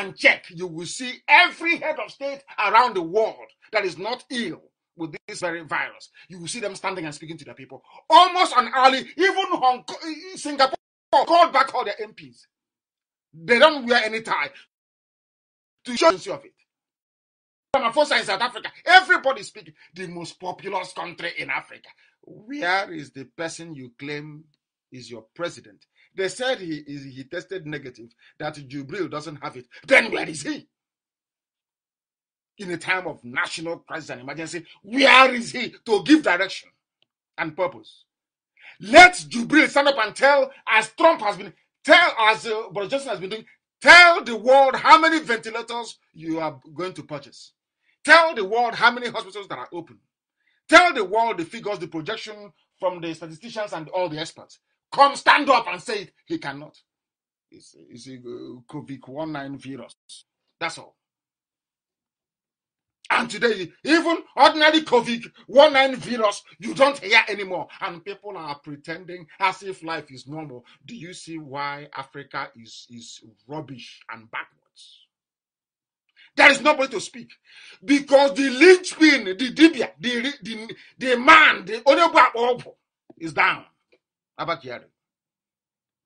and check, you will see every head of state around the world that is not ill with this very virus. You will see them standing and speaking to the people almost on early. Even Hong Kong, eh, eh, Singapore called back all their MPs. They don't wear any tie to show you of it. Ramaphosa in South Africa, everybody speaking. The most populous country in Africa. Where is the person you claim is your president? They said he is he tested negative, that Jubril doesn't have it. Then where is he? In a time of national crisis and emergency, where is he to give direction and purpose? Let Jubril stand up and tell, as Trump has been, tell, as uh, Boris Johnson has been doing, tell the world how many ventilators you are going to purchase. Tell the world how many hospitals that are open. Tell the world the figures, the projection from the statisticians and all the experts. Come stand up and say it. He cannot. It's, it's a COVID 19 virus. That's all. And today, even ordinary COVID 19 virus, you don't hear anymore. And people are pretending as if life is normal. Do you see why Africa is, is rubbish and backwards? There is nobody to speak. Because the linchpin, the dibia, the, the, the man, the Onebu is down. Abba Kyari.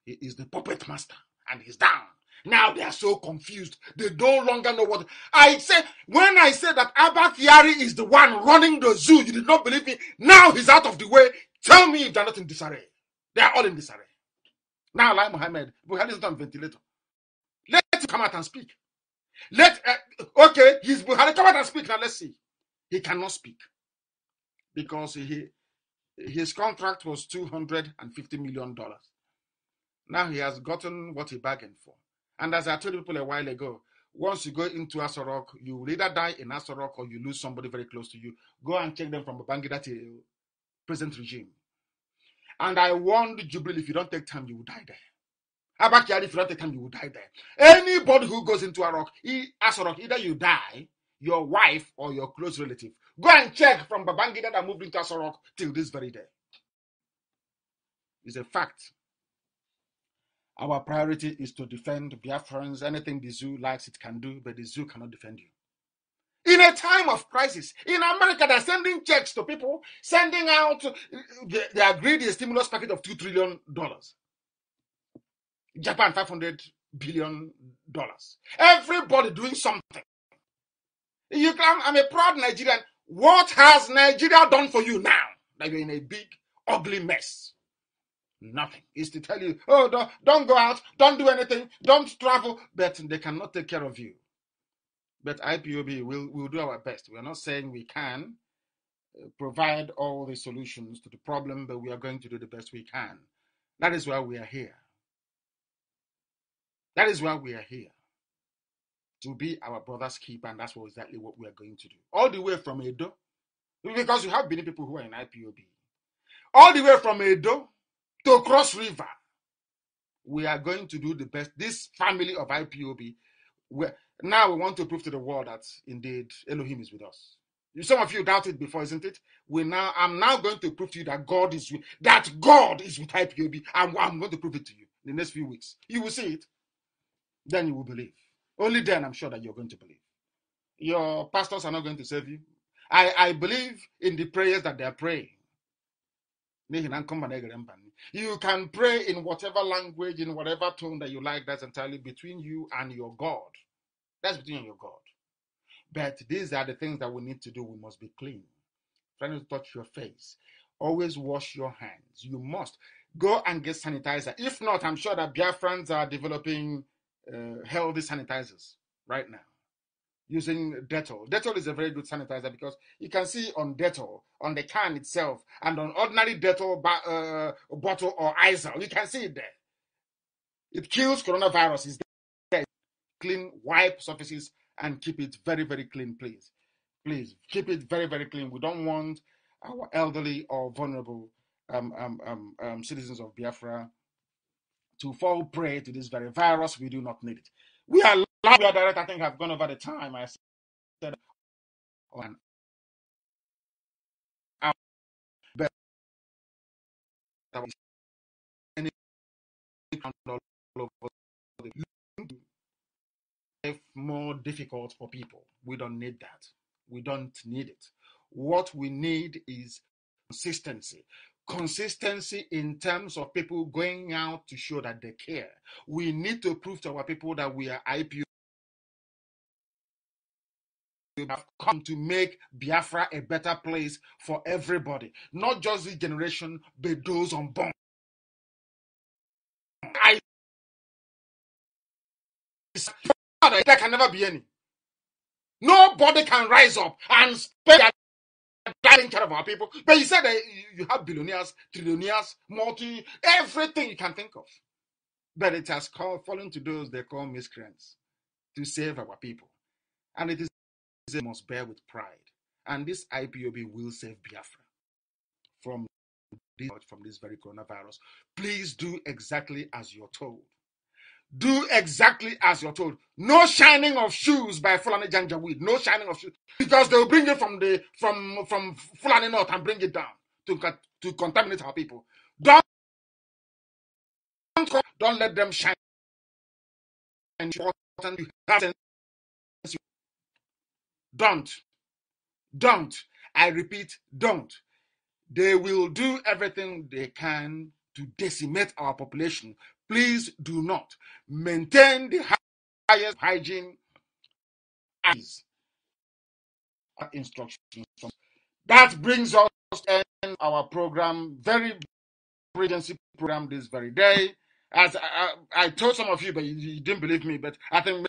He is the puppet master and he's down. Now they are so confused. They no longer know what. I say, when I said that Abba is the one running the zoo, you did not believe me. Now he's out of the way. Tell me if they're not in disarray. They are all in disarray. Now, like Muhammad, Buhari is not on ventilator. Let him come out and speak. Let, uh, okay, he's Buhari, come out and speak. Now let's see. He cannot speak because he, his contract was $250 million. Now he has gotten what he bargained for. And as I told people a while ago, once you go into Aso Rock, you will either die in Aso Rock or you lose somebody very close to you. Go and check them from Babangida to present regime. And I warned Jubilee, if you don't take time, you will die there. Abba Kyari, if you don't take time, you will die there. Anybody who goes into Arok, Aso Rock, either you die, your wife, or your close relative. Go and check from Babangida that moved into Aso Rock till this very day. It's a fact. Our priority is to defend Biafrans. Anything the zoo likes, it can do, but the zoo cannot defend you. In a time of crisis, in America, they're sending checks to people, sending out, uh, they, agreed a stimulus package of $2 trillion. Japan, $500 billion. Everybody doing something. You can, I'm a proud Nigerian. What has Nigeria done for you now that you're in a big, ugly mess? Nothing. Is to tell you, oh, don't, don't go out, don't do anything, don't travel, but they cannot take care of you. But IPOB will will do our best. We're not saying we can, uh, provide all the solutions to the problem, but we are going to do the best we can. That is why we are here. That is why we are here. To be our brother's keeper, and that's what exactly what we are going to do. All the way from Edo, because you have many people who are in IPOB. All the way from Edo to Cross River, we are going to do the best. This family of IPOB, now we want to prove to the world that indeed Elohim is with us. Some of you doubted before, isn't it? We now, I'm now going to prove to you that God is with, that God is with IPOB. I'm, I'm going to prove it to you in the next few weeks. You will see it. Then you will believe. Only then I'm sure that you're going to believe. Your pastors are not going to save you. I, I believe in the prayers that they are praying. You can pray in whatever language, in whatever tone that you like. That's entirely between you and your God. That's between you and your God. But these are the things that we need to do. We must be clean. Trying to touch your face. Always wash your hands. You must go and get sanitizer. If not, I'm sure that Biafrans are developing healthy sanitizers right now using Dettol. Dettol is a very good sanitizer because you can see on Dettol, on the can itself, and on ordinary Dettol uh, bottle or Izal, you can see it there. It kills coronavirus. It's there. Clean, wipe surfaces, and keep it very, very clean, please. Please keep it very, very clean. We don't want our elderly or vulnerable um, um, um, um citizens of Biafra to fall prey to this very virus. We do not need it. We are live. We are direct. I think I've gone over the time. I said oh, on life more difficult for people. We don't need that. We don't need it. What we need is consistency. Consistency in terms of people going out to show that they care. We need to prove to our people that we are IPO. We have come to make Biafra a better place for everybody, not just this generation, but those unborn. I can never be any. Nobody can rise up and spend taking care of our people. But he said that you have billionaires, trillionaires, multi, everything you can think of. But it has called, fallen to those they call miscreants to save our people. And it is they must bear with pride. And this IPOB will save Biafra from this, from this very coronavirus. Please do exactly as you're told. Do exactly as you're told. No shining of shoes by Fulani Janjaweed. No shining of shoes. Because they'll bring it from the from from Fulani North and bring it down to, to contaminate our people. Don't, don't let them shine. Don't. Don't. I repeat, don't. They will do everything they can to decimate our population Please do not maintain the highest hygiene as instructions. That brings us to end our program, very emergency program this very day. As I, I, told some of you, but you, you didn't believe me, but I think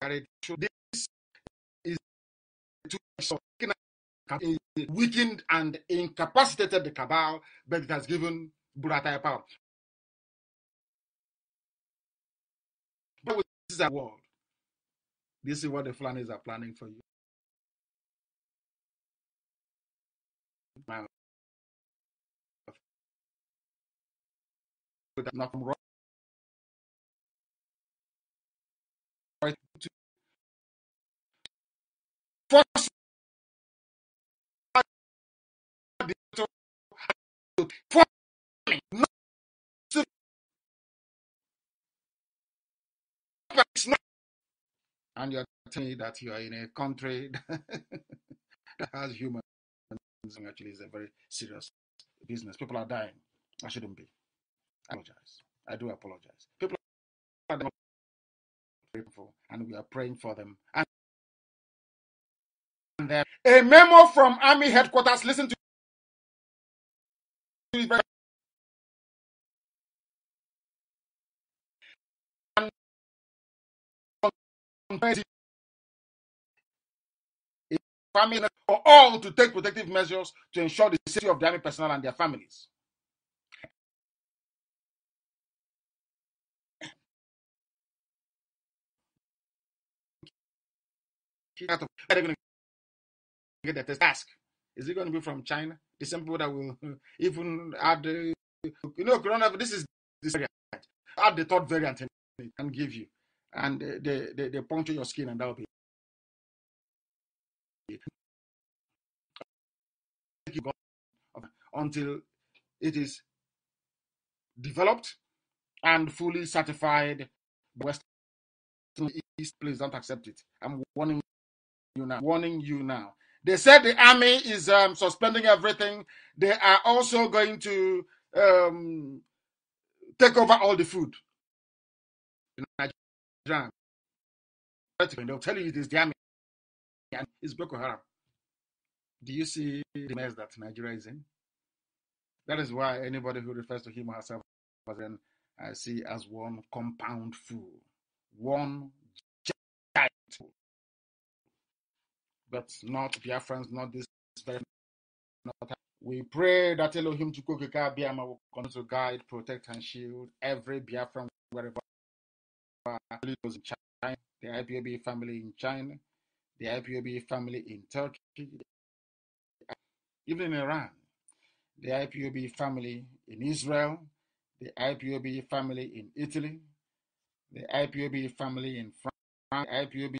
this is to weakened and incapacitated the cabal, but it has given Buratai power. But this is a world. This is what the Fulanis are planning for you. From And you're telling me that you are in a country that has humans actually is a very serious business. People are dying. I shouldn't be. I apologize. I do apologize. People people, and we are praying for them. And then a memo from Army headquarters. Listen to family for all to take protective measures to ensure the safety of the army personnel and their families. Get the test task. Is it going to be from China? The same people that will even add, the you know, coronavirus. This is this variant. Add the third variant and can give you, and they, they, they puncture your skin, and that will be until it is developed and fully certified. Western East, please don't accept it. I'm warning you now. Warning you now. They said the army is um, suspending everything. They are also going to um, take over all the food. They'll tell you it is the army and it's Boko Haram. Do you see the mess that Nigeria is in? That is why anybody who refers to him or herself as an I see as one compound fool, one giant fool. But not Biafrans, not this very not we pray that Elohim Chukwu Okike Abiama will continue to guide, protect, and shield every Biafran wherever in China, the IPOB family in China, the IPOB family in Turkey, even in Iran, the IPOB family in Israel, the IPOB family in Italy, the IPOB family in France, the IPOB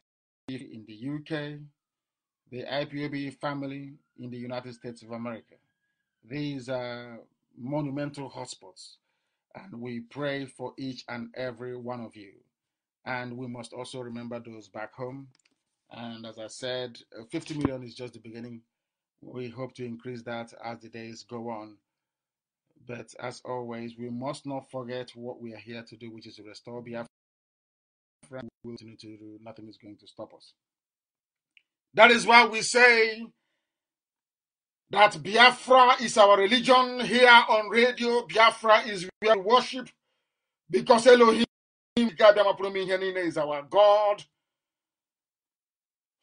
in the UK, the IPOB family in the United States of America. These are monumental hotspots, and we pray for each and every one of you. And we must also remember those back home. And as I said, uh, 50 million is just the beginning. We hope to increase that as the days go on. But as always, we must not forget what we are here to do, which is to restore Biafra. We will continue to do. Nothing is going to stop us. That is why we say that Biafra is our religion here on radio. Biafra is where we worship because Elohim is our God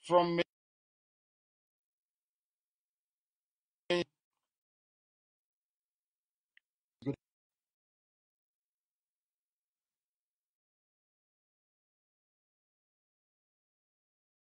from